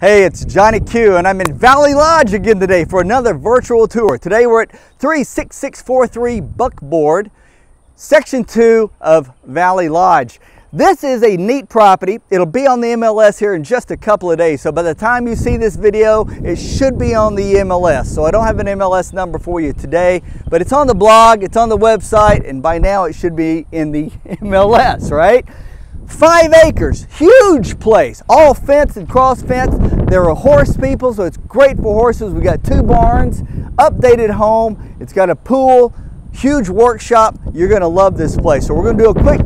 Hey, it's Johnny Q, and I'm in Valley Lodge again today for another virtual tour. Today we're at 36643 Buckboard, Section 2 of Valley Lodge. This is a neat property. It'll be on the MLS here in just a couple of days. So by the time you see this video, it should be on the MLS. So I don't have an MLS number for you today, but it's on the blog, it's on the website, and by now it should be in the MLS, right? Five acres, huge place, all fenced and cross fenced. There are horse people, so it's great for horses. We got two barns, updated home. It's got a pool, huge workshop. You're gonna love this place. So we're gonna do a quick,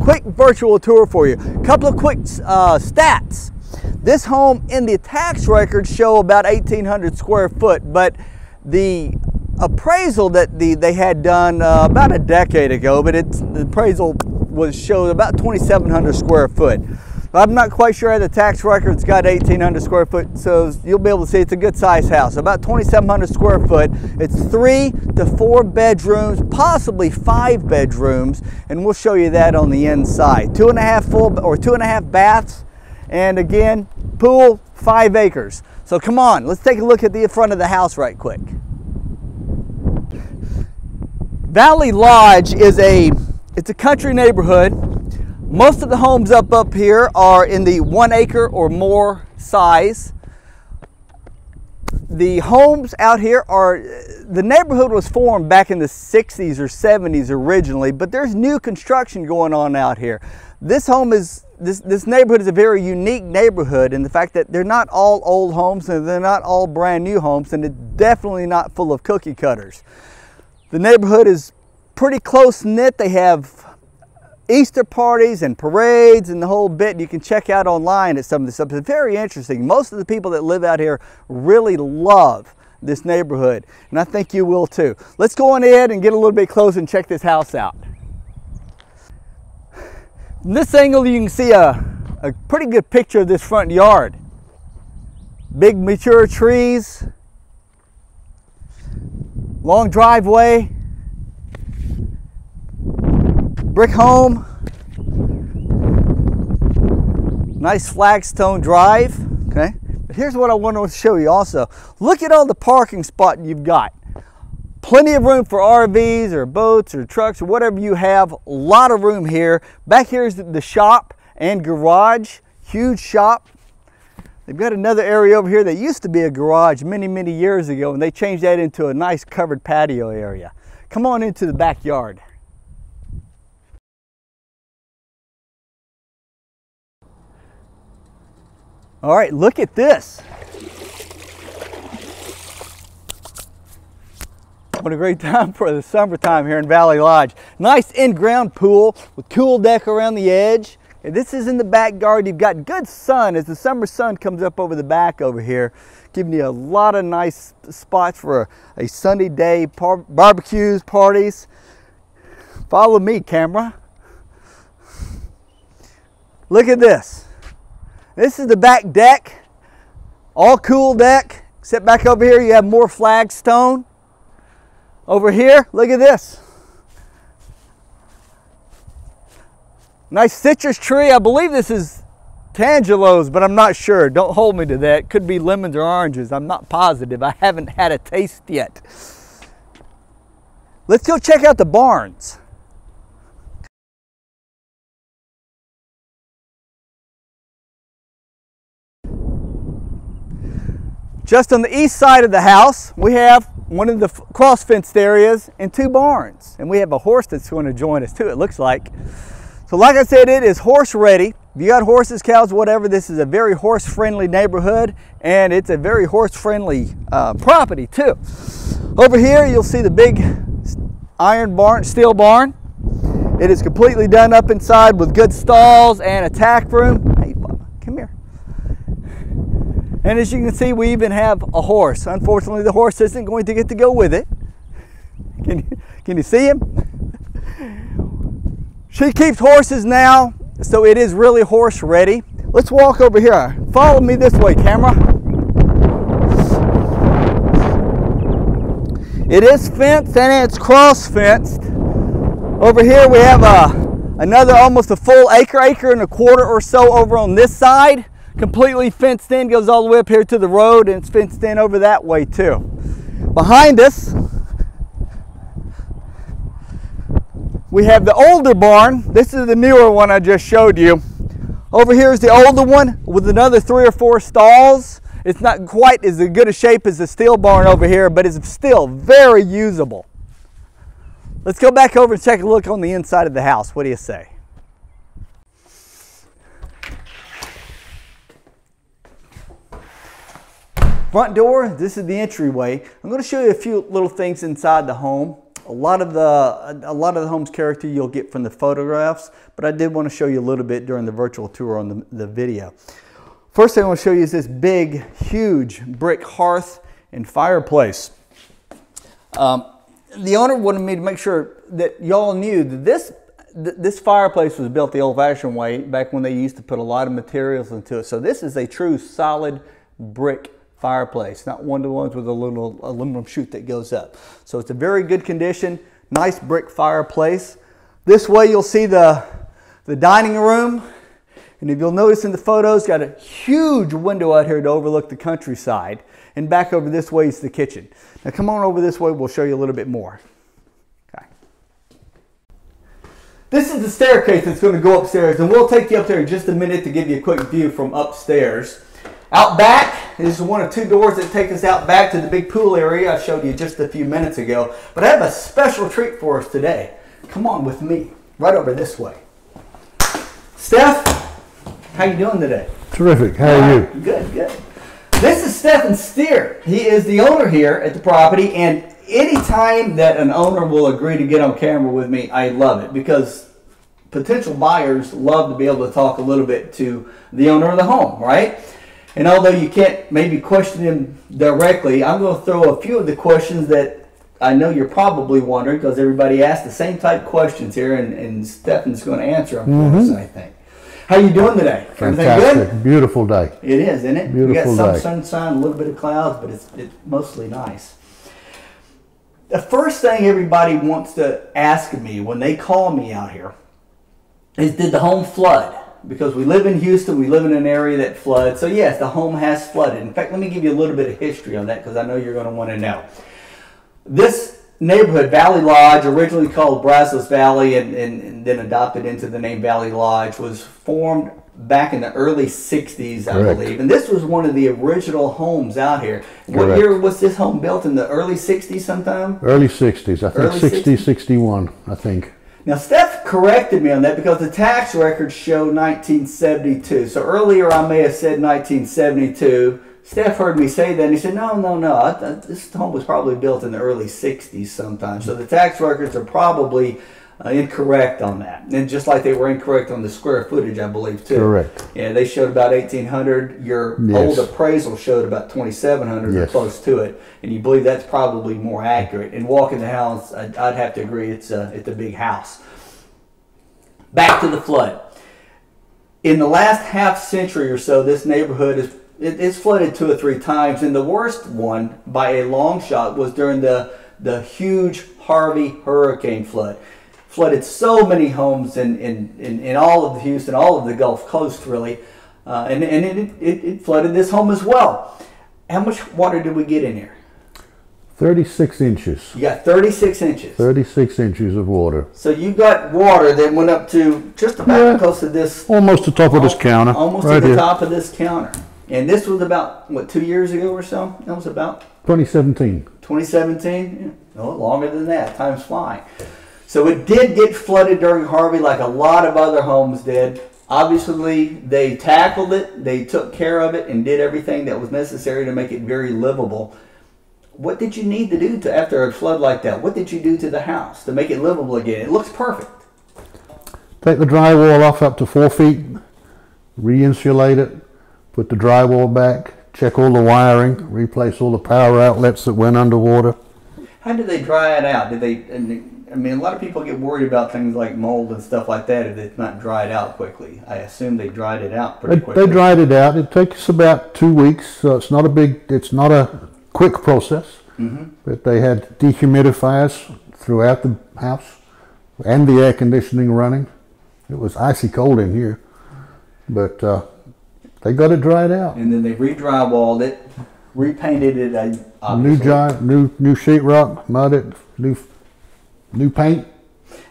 quick virtual tour for you. Couple of quick uh, stats. This home in the tax records show about 1,800 square foot, but the appraisal that the, they had done uh, about a decade ago, but it's the appraisal was showed about 2,700 square foot. I'm not quite sure the tax record. It's got 1,800 square foot, so you'll be able to see it's a good size house. About 2,700 square foot. It's three to four bedrooms, possibly five bedrooms, and we'll show you that on the inside. Two and a half full or two and a half baths, and again, pool, five acres. So come on, let's take a look at the front of the house right quick. Valley Lodge is a it's a country neighborhood. Most of the homes up up here are in the one acre or more size. The homes out here are, the neighborhood was formed back in the 60s or 70s originally, but there's new construction going on out here. This home is, this, this neighborhood is a very unique neighborhood in the fact that they're not all old homes and they're not all brand new homes and it's definitely not full of cookie cutters. The neighborhood is pretty close knit. They have Easter parties and parades and the whole bit. You can check out online at some of the stuff. It's very interesting. Most of the people that live out here really love this neighborhood, and I think you will too. Let's go on ahead and get a little bit closer and check this house out. From this angle, you can see a, a pretty good picture of this front yard. Big mature trees, long driveway, brick home. Nice flagstone drive, okay? But here's what I want to show you also. Look at all the parking spot you've got. Plenty of room for RVs or boats or trucks or whatever you have. A lot of room here. Back here is the shop and garage. Huge shop. They've got another area over here that used to be a garage many, many years ago and they changed that into a nice covered patio area. Come on into the backyard. All right, look at this. What a great time for the summertime here in Valley Lodge. Nice in-ground pool with cool deck around the edge. And this is in the back backyard. You've got good sun as the summer sun comes up over the back over here, giving you a lot of nice spots for a, a sunny day, par barbecues, parties. Follow me, camera. Look at this. This is the back deck, all cool deck, except back over here you have more flagstone. Over here, look at this. Nice citrus tree. I believe this is Tangelos, but I'm not sure. Don't hold me to that. Could be lemons or oranges. I'm not positive. I haven't had a taste yet. Let's go check out the barns. Just on the east side of the house, we have one of the cross fenced areas and two barns. And we have a horse that's going to join us too, it looks like. So like I said, it is horse ready. If you got horses, cows, whatever, this is a very horse friendly neighborhood and it's a very horse friendly uh, property too. Over here, you'll see the big iron barn, steel barn. It is completely done up inside with good stalls and a tack room. And as you can see, we even have a horse. Unfortunately, the horse isn't going to get to go with it. Can you, can you see him? She keeps horses now, so it is really horse ready. Let's walk over here. Follow me this way, camera. It is fenced and it's cross fenced. Over here we have a, another almost a full acre, acre and a quarter or so over on this side completely fenced in, goes all the way up here to the road, and it's fenced in over that way too. Behind us, we have the older barn. This is the newer one I just showed you. Over here is the older one with another three or four stalls. It's not quite as good a shape as the steel barn over here, but it's still very usable. Let's go back over and take a look on the inside of the house. What do you say? Front door, this is the entryway. I'm going to show you a few little things inside the home. A lot of the a lot of the home's character you'll get from the photographs, but I did want to show you a little bit during the virtual tour on the, the video. First thing I want to show you is this big, huge brick hearth and fireplace. Um, the owner wanted me to make sure that y'all knew that this this fireplace was built the old-fashioned way back when they used to put a lot of materials into it. So this is a true solid brick fireplace, not one of the ones with a little aluminum chute that goes up. So it's a very good condition, nice brick fireplace. This way you'll see the, the dining room. And if you'll notice in the photos, got a huge window out here to overlook the countryside. And back over this way is the kitchen. Now come on over this way, we'll show you a little bit more. Okay. This is the staircase that's going to go upstairs, and we'll take you up there in just a minute to give you a quick view from upstairs. Out back is one of two doors that take us out back to the big pool area I showed you just a few minutes ago. But I have a special treat for us today. Come on with me, right over this way. Steph, how you doing today? Terrific. How are you? Good, good. This is Stephen Steer. He is the owner here at the property, and anytime that an owner will agree to get on camera with me, I love it because potential buyers love to be able to talk a little bit to the owner of the home, right? And although you can't maybe question him directly, I'm going to throw a few of the questions that I know you're probably wondering because everybody asks the same type questions here, and, and Stefan's going to answer them for us, mm-hmm. I think. How you doing today? Everything Fantastic. good? Beautiful day. It is, isn't it? we got some day. sunshine, a little bit of clouds, but it's, it's mostly nice. The first thing everybody wants to ask me when they call me out here is did the home flood? Because we live in Houston, we live in an area that floods. So yes, the home has flooded. In fact, let me give you a little bit of history on that because I know you're going to want to know. This neighborhood, Valley Lodge, originally called Brazos Valley and, and, and then adopted into the name Valley Lodge, was formed back in the early 60s, I Correct. believe. And this was one of the original homes out here. What Correct. year was this home built? In the early 60s sometime? Early 60s. I think Early 60, 60s? 61, I think. Now, Steph corrected me on that because the tax records show 1972. So earlier I may have said 1972. Steph heard me say that and he said, no, no, no. I, this home was probably built in the early 60s sometime. So the tax records are probably uh, incorrect on that. And just like they were incorrect on the square footage, I believe, too. Correct. Yeah, they showed about 1800. Your Yes. old appraisal showed about 2700 or close to it. And you believe that's probably more accurate. And walking the house, I'd, I'd have to agree it's a, it's a big house. Back to the flood. In the last half century or so, this neighborhood is it's flooded two or three times, and the worst one by a long shot was during the the huge Harvey hurricane flood. Flooded so many homes in, in, in, in all of Houston, all of the Gulf Coast, really, uh, and, and it, it, it flooded this home as well. How much water did we get in here? 36 inches. You got 36 inches. 36 inches of water. So you got water that went up to just about Yeah. close to this Almost the top of this counter. Almost right to the here. top of this counter. And this was about, what, two years ago or so? That was about 2017. 2017? Yeah, No, longer than that. Time's flying. So it did get flooded during Harvey like a lot of other homes did. Obviously, they tackled it, they took care of it, and did everything that was necessary to make it very livable. What did you need to do to after a flood like that? What did you do to the house to make it livable again? It looks perfect. Take the drywall off up to four feet, re-insulate it, put the drywall back, check all the wiring, replace all the power outlets that went underwater. How did they dry it out? Did they? I mean, a lot of people get worried about things like mold and stuff like that if it's not dried out quickly. I assume they dried it out They, pretty quickly. they dried it out. It takes about two weeks, so it's not a big, it's not a quick process. Mhm. But they had dehumidifiers throughout the house and the air conditioning running. It was icy cold in here, but uh, They got it dried out. and then they re-drywalled it, repainted it. uh, New obviously. dry, new new sheetrock, mudded, new new paint.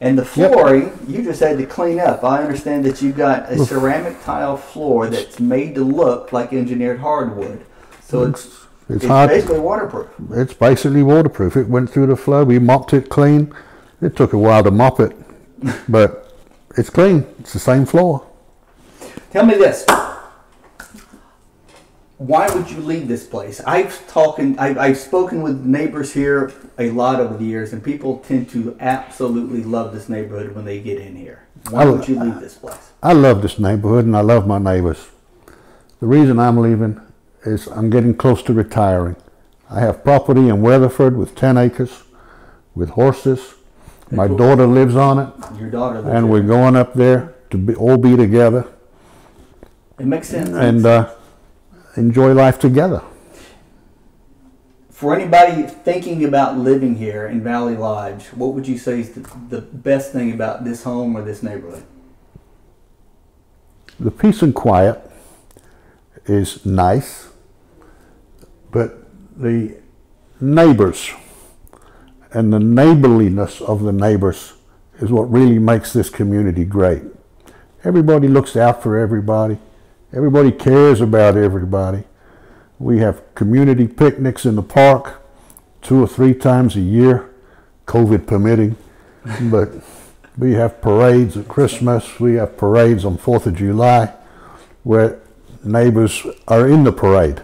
And the flooring, you just had to clean up. I understand that you've got a ceramic tile floor that's made to look like engineered hardwood. So it's, It's it's hard. basically waterproof. It's basically waterproof. It went through the flood. We mopped it clean. It took a while to mop it, but it's clean. It's the same floor. Tell me this. Why would you leave this place? I've talking, I've, I've spoken with neighbors here a lot over the years, and people tend to absolutely love this neighborhood when they get in here. Why I- would you leave this place? I love this neighborhood and I love my neighbors. The reason I'm leaving is I'm getting close to retiring. I have property in Weatherford with 10 acres with horses. My cool. daughter lives on it Your daughter lives and here. we're going up there to be, all be together It makes sense. and uh, enjoy life together. For anybody thinking about living here in Valley Lodge, what would you say is the, the best thing about this home or this neighborhood? The peace and quiet is nice, but the neighbors and the neighborliness of the neighbors is what really makes this community great. Everybody looks out for everybody. Everybody cares about everybody. We have community picnics in the park two or three times a year, COVID permitting. But we have parades at Christmas. We have parades on 4th of July where neighbors are in the parade,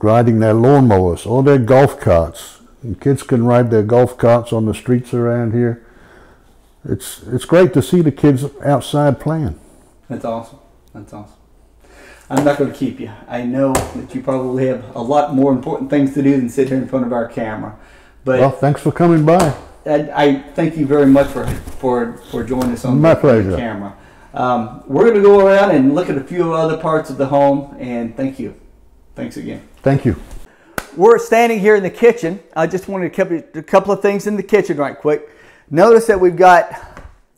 riding their lawnmowers or their golf carts. And kids can ride their golf carts on the streets around here. It's, it's great to see the kids outside playing. That's awesome. That's awesome. I'm not going to keep you. I know that you probably have a lot more important things to do than sit here in front of our camera. But Well, thanks for coming by. I, I thank you very much for for, for joining us on My the, pleasure. camera. Um, we're going to go around and look at a few other parts of the home. And thank you. Thanks again. Thank you. We're standing here in the kitchen. I just wanted to cover a couple of things in the kitchen right quick. Notice that we've got,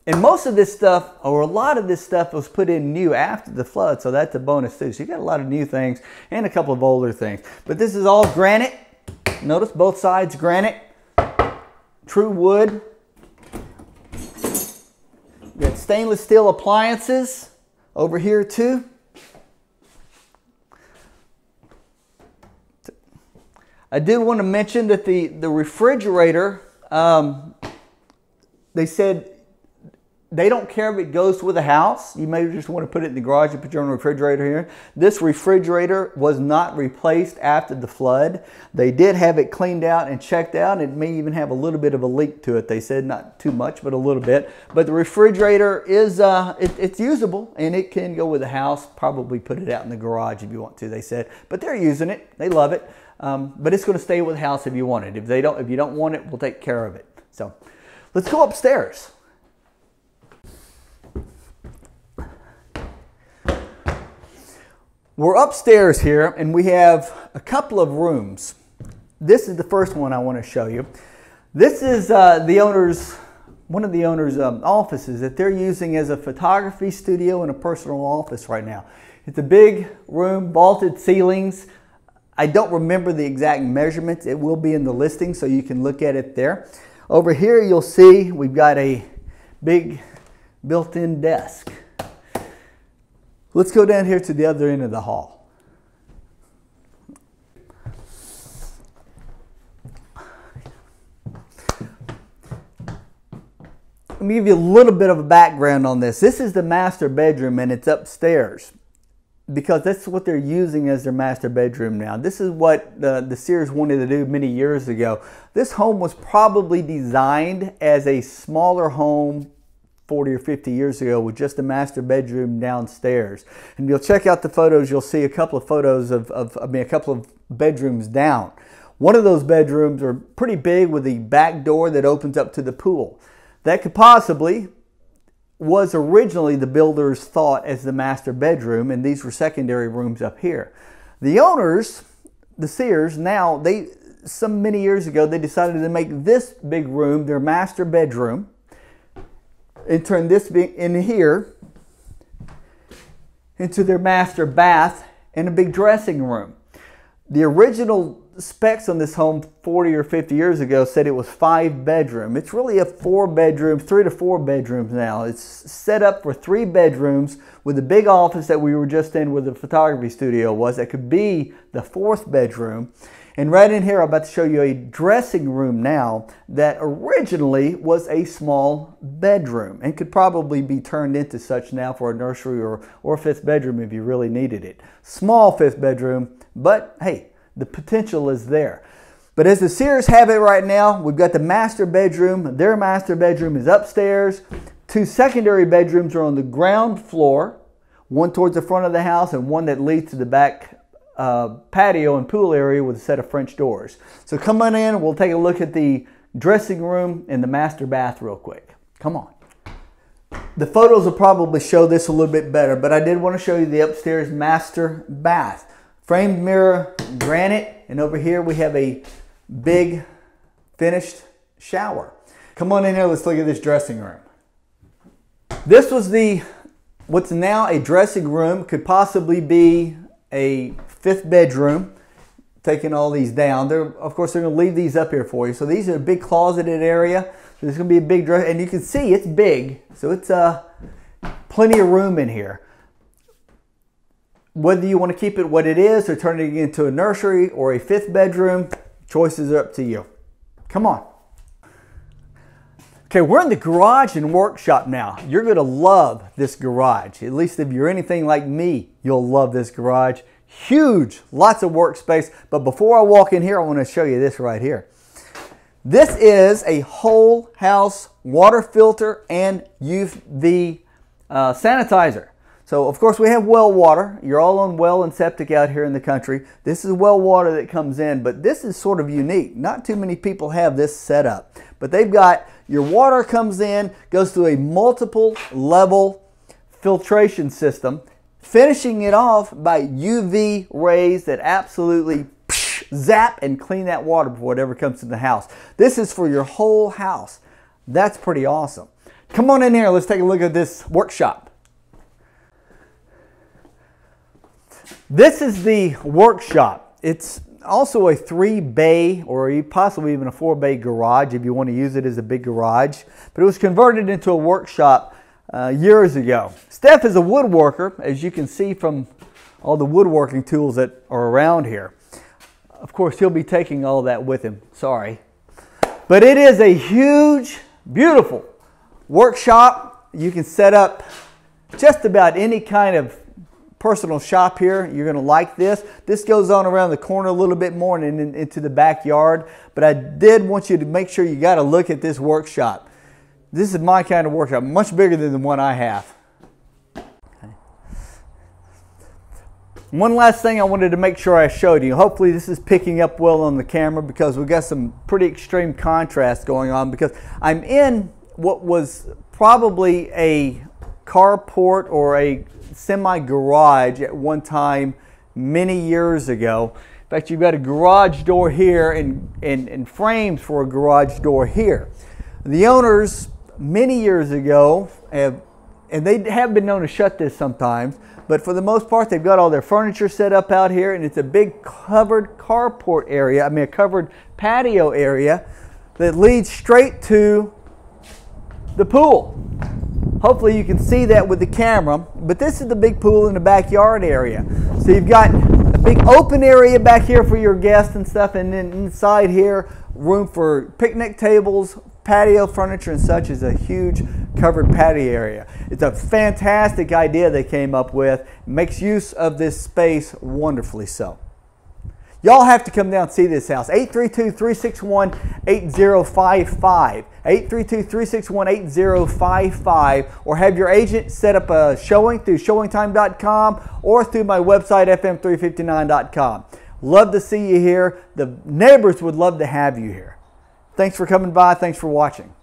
and most of this stuff, or a lot of this stuff was put in new after the flood, so that's a bonus too. So you got a lot of new things and a couple of older things. But this is all granite. Notice both sides granite, true wood. We got stainless steel appliances over here too. I did want to mention that the, the refrigerator, um, they said they don't care if it goes with the house. You may just want to put it in the garage and put your own refrigerator here. This refrigerator was not replaced after the flood. They did have it cleaned out and checked out. It may even have a little bit of a leak to it. They said not too much, but a little bit. But the refrigerator is uh, it, it's usable and it can go with the house. Probably put it out in the garage if you want to. They said, but they're using it. They love it. Um, but it's going to stay with the house if you want it. If they don't, if you don't want it, we'll take care of it. So, let's go upstairs. We're upstairs here, and we have a couple of rooms. This is the first one I want to show you. This is uh, the owner's, one of the owner's um, offices that they're using as a photography studio and a personal office right now. It's a big room, vaulted ceilings. I don't remember the exact measurements. It will be in the listing, so you can look at it there. Over here, you'll see we've got a big built-in desk. Let's go down here to the other end of the hall. Let me give you a little bit of a background on this. This is the master bedroom and it's upstairs because that's what they're using as their master bedroom now. This is what the, the Sears wanted to do many years ago. This home was probably designed as a smaller home 40 or 50 years ago with just a master bedroom downstairs. And you'll check out the photos, you'll see a couple of photos of, of I mean, a couple of bedrooms down. One of those bedrooms are pretty big with the back door that opens up to the pool. That could possibly was originally the builder's thought as the master bedroom, and these were secondary rooms up here. The owners, the Sears, now they some many years ago they decided to make this big room their master bedroom and turn this in here into their master bath and a big dressing room. The original specs on this home 40 or 50 years ago said it was five bedroom. It's really a four bedroom, three to four bedrooms now. It's set up for three bedrooms with a big office that we were just in where the photography studio was that could be the fourth bedroom. And right in here, I'm about to show you a dressing room now that originally was a small bedroom and could probably be turned into such now for a nursery or, or fifth bedroom if you really needed it. Small fifth bedroom, but hey, the potential is there. But as the Sears have it right now, we've got the master bedroom. Their master bedroom is upstairs. Two secondary bedrooms are on the ground floor, one towards the front of the house and one that leads to the back uh, patio and pool area with a set of French doors. So come on in, we'll take a look at the dressing room and the master bath real quick. Come on. The photos will probably show this a little bit better, but I did want to show you the upstairs master bath. Framed mirror, granite, and over here we have a big finished shower. Come on in here, let's look at this dressing room. This was the, what's now a dressing room, could possibly be a fifth bedroom. Taking all these down. They're, of course, they're going to leave these up here for you. So these are a big closeted area. There's going to be a big dress, and you can see it's big. So it's uh, plenty of room in here whether you want to keep it what it is or turn it into a nursery or a fifth bedroom, choices are up to you. Come on. Okay, we're in the garage and workshop now. You're going to love this garage. At least if you're anything like me, you'll love this garage. Huge, lots of workspace. But before I walk in here, I want to show you this right here. This is a whole house water filter and UV uh, sanitizer. So of course we have well water. You're all on well and septic out here in the country. This is well water that comes in, but this is sort of unique. Not too many people have this set up. But they've got your water comes in, goes through a multiple level filtration system, finishing it off by UV rays that absolutely zap and clean that water before it ever comes to the house. This is for your whole house. That's pretty awesome. Come on in here, let's take a look at this workshop. This is the workshop. It's also a three bay or possibly even a four bay garage if you want to use it as a big garage. But it was converted into a workshop uh, years ago. Steph is a woodworker, as you can see from all the woodworking tools that are around here. Of course, he'll be taking all that with him. Sorry. But it is a huge, beautiful workshop. You can set up just about any kind of personal shop here. You're going to like this. This goes on around the corner a little bit more and in, into the backyard. But I did want you to make sure you got to look at this workshop. This is my kind of workshop, much bigger than the one I have. One last thing I wanted to make sure I showed you. Hopefully this is picking up well on the camera because we've got some pretty extreme contrast going on because I'm in what was probably a carport or a semi garage at one time many years ago. In fact, you've got a garage door here and, and, and frames for a garage door here. The owners, many years ago, have, and they have been known to shut this sometimes, but for the most part, they've got all their furniture set up out here, and it's a big covered carport area, I mean, a covered patio area that leads straight to the pool. Hopefully you can see that with the camera, but this is the big pool in the backyard area. So you've got a big open area back here for your guests and stuff, and then inside here, room for picnic tables, patio furniture and such is a huge covered patio area. It's a fantastic idea they came up with. Makes use of this space wonderfully so. Y'all have to come down and see this house. 832-361-8055. 832-361-8055 or have your agent set up a showing through showingtime.com or through my website fm359.com. Love to see you here. The neighbors would love to have you here. Thanks for coming by. Thanks for watching.